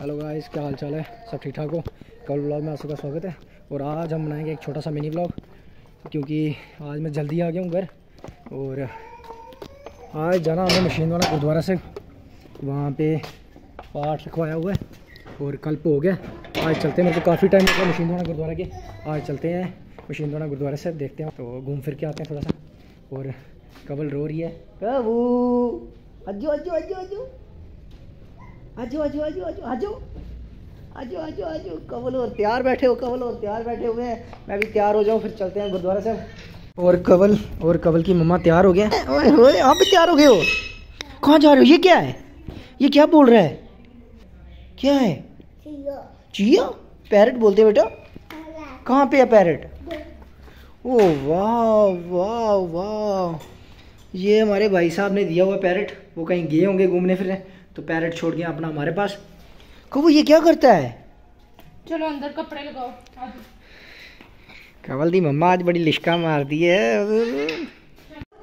Hello guys क्या हाल चाल है? सब ठीक ठाक हो? कल ब्लॉग में आप सबका स्वागत है। और आज हम बनाएँगे एक छोटा सा मिनी ब्लॉग क्योंकि आज मैं जल्दी आ गया हूँ घर। और आज जाना हमें मशीन वाला गुरुद्वारा से। वहाँ पे पाठ लिखवाया हुआ है। और कल हो गया। आज चलते हैं, मेरे को काफ़ी टाइम गया मशीन वाला गुरुद्वारा के। आज चलते हैं मशीन वाला गुरुद्वारे से, देखते हैं। तो घूम फिर के आते हैं थोड़ा सा। और कबल रो रही है। आजो आजो आजो आजो आजो। आजो आजो आजो। कवल और तैयार बैठे हो कवल और तैयार बैठे हुए हैं। मैं भी तैयार हो जाऊँ फिर चलते हैं गुरुद्वारा साहब। और कवल और कवल की मम्मा तैयार हो गया। ओए ओए आप भी तैयार हो गए हो? कहाँ जा रहे हो? ये क्या है? ये क्या बोल रहा है? क्या है? चिया। पैरट बोलते बेटा। कहाँ पे है पैरट? ओ वाह वाह वाह। ये हमारे भाई साहब ने दिया हुआ पैरट। वो कहीं गए होंगे घूमने फिरने। तो पैरट छोड़ गया अपना हमारे पास। कबू ये क्या करता है? चलो अंदर कपड़े लगाओ। आज कवल दी मम्मा आज बड़ी लिशका मार दी है।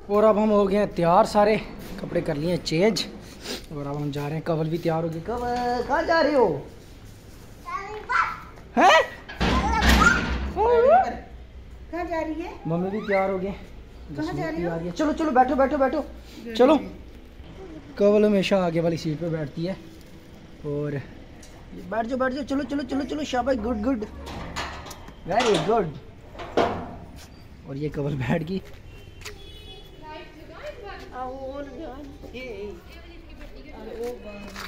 और अब हम हो गए हैं तैयार सारे। कपड़े कर लिए चेंज। और अब हम जा रहे हैं। कवल भी तैयार हो गई कवल कहाँ जा रहे हो? हैं? कहाँ जा रही है? मम्मी भी तैयार हो गए। है? चलो चलो बैठो बैठो बैठो। चलो। कवल हमेशा आगे वाली सीट पे बैठती है। और बैठ जाओ बैठ जाओ, चलो चलो चलो चलो, शाबाश गुड गुड वेरी गुड और ये कवल बैठ गई।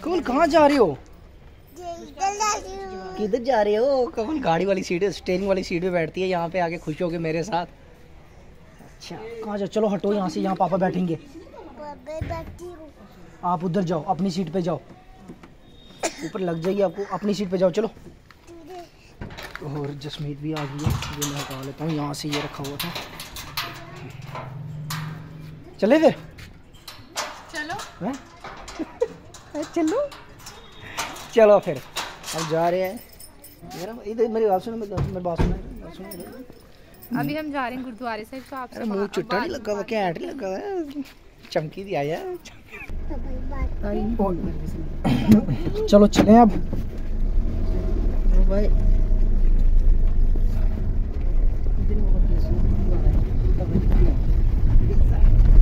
कवल कहाँ जा रहे हो? किधर जा रहे हो? कवल गाड़ी वाली सीट है स्टेयरिंग वाली सीट पे बैठती है, यहाँ पे आके खुश होके मेरे साथ। अच्छा कहाँ जाओ? चलो, हटो यहाँ से, यहाँ पापा बैठेंगे। आप उधर जाओ अपनी सीट पे जाओ। ऊपर लग जाइए आपको अपनी सीट पे जाओ चलो। और जसमीत भी आ गई है ये मैं हटा लेता हूँ यहाँ से ये रखा हुआ था। चले फिर? चलो। हैं? चलो। चलो फिर अब जा रहे हैं। मेरा इधर मेरी बात सुनो मेरी बात सुनो। अभी हम जा रहे हैं गुरुद्वारे से तो आपसे अरे मुँह चुट्टा नहीं लगा हुआ क्या हैट नहीं लगा हुआ है? चमकी दिया आया चलो चले अब। भाई।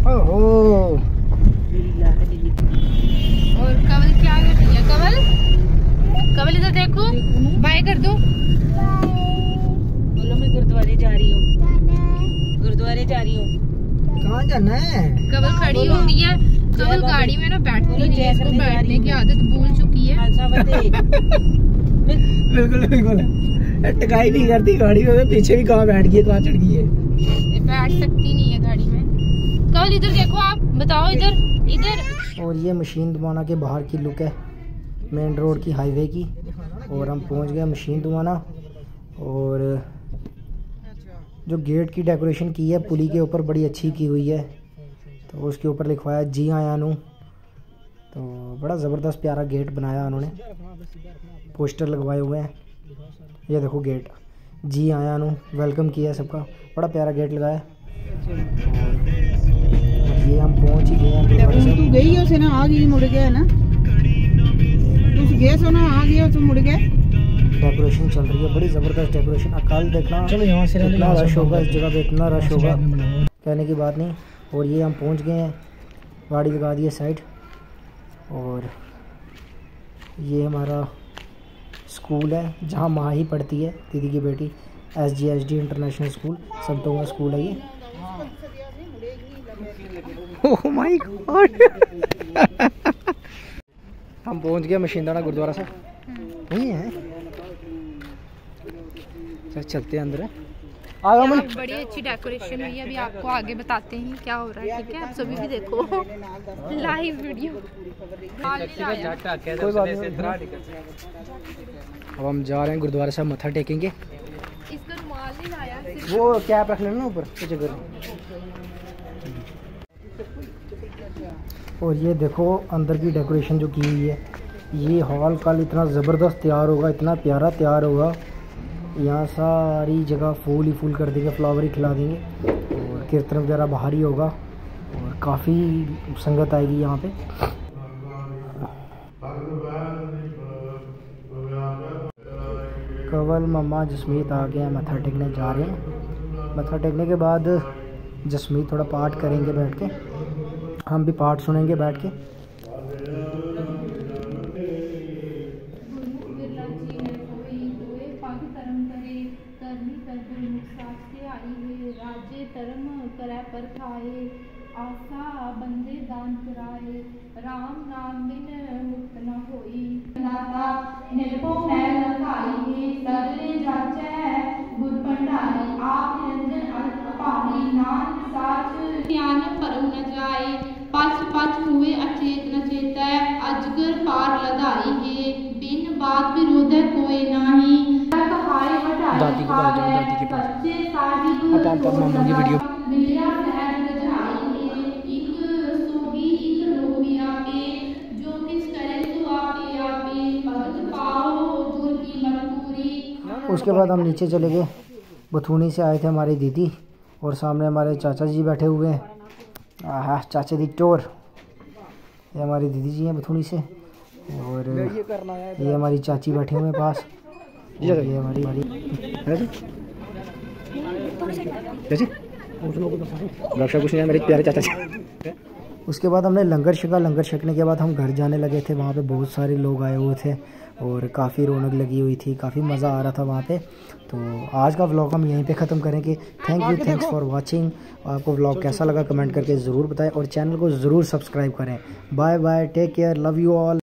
ओहो। और कवल क्या कर रही है? कवल कवल इधर देखो। बाय कर दो। बोलो मैं गुरुद्वारे जा रही हूँ। गुरुद्वारे जा रही हूँ। कहाँ जाना है हो? गई गाड़ी में ना बैठती नहीं है इसको बैठने की आदत भूल चुकी है। बिल्कुल बिल्कुल। टकाई नहीं करती गाड़ी में पीछे भी कहाँ बैठ गई है कहाँ चढ़ गई है। बैठ सकती नहीं है गाड़ी में। कवल इधर देखो आप बताओ इधर इधर। और ये मशीन दुमाना के बाहर की लुक है मेन रोड की हाईवे की। और हम पहुँच गए मशीन दुमाना और जो गेट की डेकोरेशन की है पुली के ऊपर बड़ी अच्छी की हुई है। तो उसके ऊपर लिखवाया जी आयानू तो बड़ा ज़बरदस्त प्यारा गेट बनाया उन्होंने। पोस्टर लगवाए हुए हैं। ये देखो गेट। जी आयानू वेलकम किया है सबका। बड़ा प्यारा गेट लगाया। ये हम पहुँच ही गए हैं तू गई हो से ना आ गई मुड़ गया ना? तू गए सो ना आ गया तो मुड़ गए डेकोरेशन चल रही है बड़ी ज़बरदस्त डेकोरेशन। अब कल देखना चलो यहाँ से इतना रश होगा इस जगह पे इतना रश होगा। कहने की बात नहीं। और ये हम पहुँच गए हैं गाड़ी लगा दी है साइड। और ये हमारा स्कूल है जहाँ माँ ही पढ़ती है दीदी की बेटी S G S D international school संतों का स्कूल है ये। ओह माय गॉड हम पहुँच गए मशीनदाना गुरुद्वारा से। नहीं है। चल चलते हैं अंदर। मन बड़ी अच्छी डेकोरेशन हुई है अभी आपको आगे बताते हैं क्या हो रहा है ठीक है? आप सभी भी देखो। लाइव वीडियो कोई बात नहीं। अब हम जा रहे हैं गुरुद्वारा साहब मत्था टेकेंगे। इसका रुमाल नहीं लाया वो कैप रख लेना ऊपर और ये देखो अंदर की डेकोरेशन जो की हुई है ये हॉल कल इतना ज़बरदस्त तैयार होगा इतना प्यारा तैयार होगा। यहाँ सारी जगह फूल ही फूल कर देंगे फ्लावर ही खिला देंगे। और कीर्तन वगैरह बाहर ही होगा। और काफ़ी संगत आएगी यहाँ पे। कवल मम्मा जसमीत आ गए हैं, मत्था टेकने जा रहे हैं। मत्था टेकने के बाद जसमीत थोड़ा पाठ करेंगे बैठ के। हम भी पाठ सुनेंगे बैठ के। गुणसाक्षी आई है राजे धर्म करा पर खाए आशा बंदे दान कराए राम नाम बिन मुक्त न होई। नाता निर्भो मैं लखाई है सगले जाचे गुर भंडारी आप निरंजन अर्थ अपारी नान साच ज्ञान परम न जाए पच पच हुए अचेत न चेत अजगर पार लदाई है बिन बात विरोध कोई नाही। दादी के पास जाओ दादी के पास अब आप अब की वीडियो उसके बाद हम नीचे चले गए। बथूनी से आए थे हमारी दीदी और सामने हमारे चाचा जी बैठे हुए हैं। चाचा दी टोर। ये हमारी दीदी जी हैं बथूनी से। और ये हमारी चाची बैठे हुए हैं पास। कुछ नहीं मेरे प्यारे चाचा जी। उसके बाद हमने लंगर छका, लंगर छकने के बाद हम घर जाने लगे थे। वहाँ पे बहुत सारे लोग आए हुए थे और काफ़ी रौनक लगी हुई थी, काफ़ी मज़ा आ रहा था वहाँ पे। तो आज का व्लॉग हम यहीं पे ख़त्म करेंगे। Thank you thanks for watching आपको व्लॉग कैसा लगा कमेंट करके ज़रूर बताएँ और चैनल को ज़रूर सब्सक्राइब करें। Bye bye take care love you all